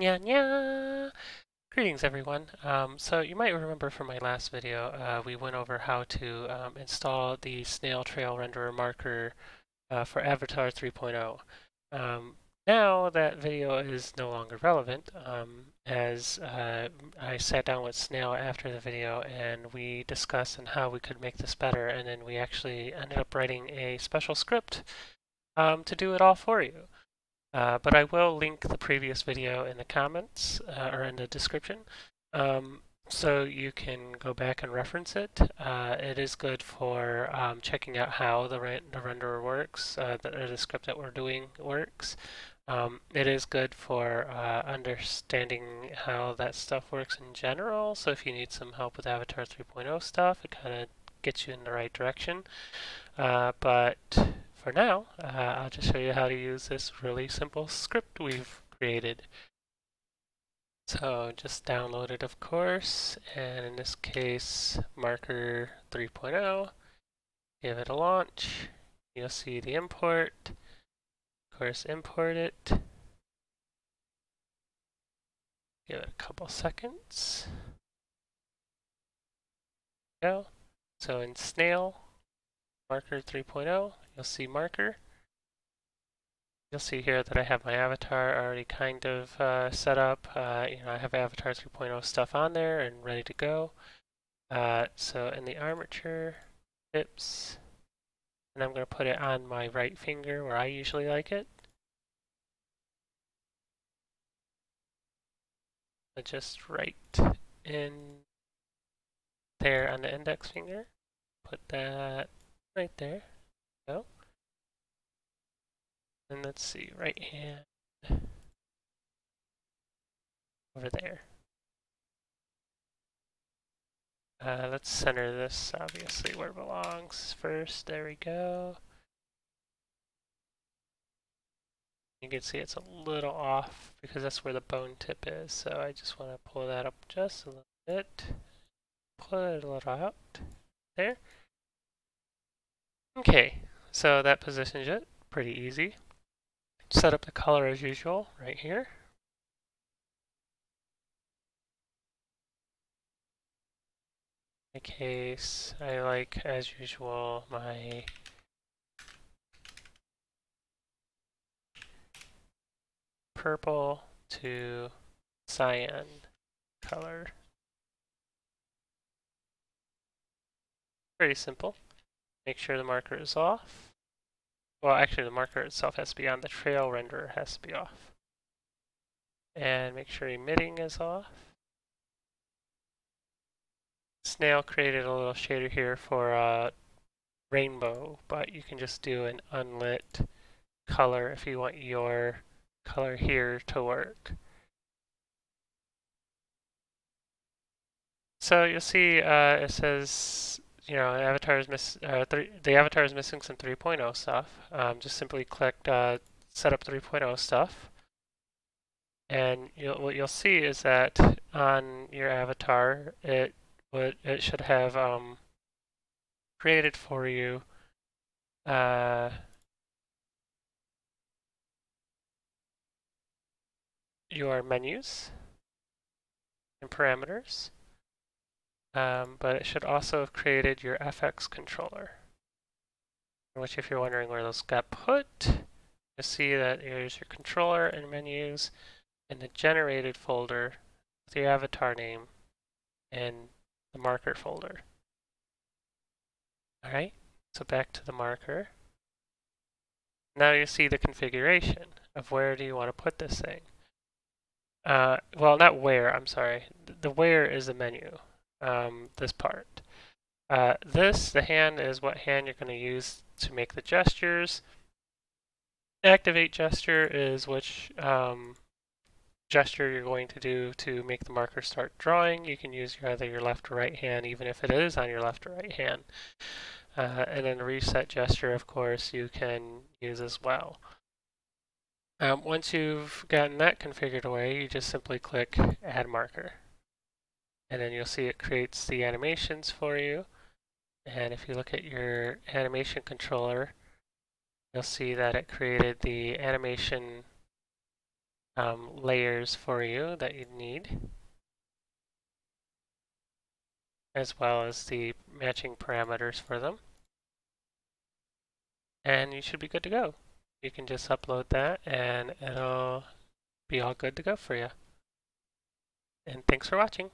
Yeah, yeah. Greetings, everyone. Um, so you might remember from my last video, uh, we went over how to um, install the snail trail renderer marker uh, for Avatar 3.0. Um, now that video is no longer relevant, um, as uh, I sat down with Snail after the video and we discussed on how we could make this better, and then we actually ended up writing a special script um, to do it all for you. Uh, but I will link the previous video in the comments uh, or in the description um, so you can go back and reference it. Uh, it is good for um, checking out how the, re the renderer works, uh, the, the, script that we're doing works. Um, it is good for uh, understanding how that stuff works in general, so if you need some help with Avatar 3.0 stuff, it kind of gets you in the right direction. But for now, uh, I'll just show you how to use this really simple script we've created. So just download it, of course, and in this case, marker 3.0. Give it a launch. You'll see the import. Of course, import it. Give it a couple seconds. Go. So in Snail, marker 3.0, you'll see marker. You'll see here that I have my avatar already kind of uh, set up. Uh, you know, I have Avatar 3.0 stuff on there and ready to go. Uh, so in the armature, tips, and I'm going to put it on my right finger where I usually like it. So just right in there on the index finger. Put that right there. Go. And let's see, right hand over there. Uh, let's center this obviously where it belongs first. There we go. You can see it's a little off because that's where the bone tip is. So I just want to pull that up just a little bit. Pull it a little out. There. Okay, so that positions it pretty easy. Set up the color as usual right here. In my case, I like, as usual, my purple to cyan color. Pretty simple. Make sure the marker is off. Well, actually the marker itself has to be on. The trail renderer has to be off. And make sure emitting is off. Snail created a little shader here for uh, rainbow, but you can just do an unlit color if you want your color here to work. So you'll see uh, it says you know, Avatar is miss uh, the Avatar is missing some 3.0 stuff. Um, just simply click uh, Setup 3.0 stuff, and you'll, what you'll see is that on your avatar, it would it should have um, created for you uh, your menus and parameters. Um, but it should also have created your FX controller. Which if you're wondering where those got put, you'll see that here's your controller and menus in the generated folder with your avatar name and the marker folder. Alright, so back to the marker. Now you see the configuration of where do you want to put this thing. Uh, well, not where, I'm sorry. The where is the menu um, this part. Uh, this, the hand, is what hand you're going to use to make the gestures. Activate gesture is which um, gesture you're going to do to make the marker start drawing. You can use either your left or right hand, even if it is on your left or right hand. Uh, and then the reset gesture, of course, you can use as well. Um, once you've gotten that configured away, you just simply click Add Marker and then you'll see it creates the animations for you. And if you look at your animation controller, you'll see that it created the animation um, layers for you that you need, as well as the matching parameters for them. And you should be good to go. You can just upload that and it'll be all good to go for you. And thanks for watching.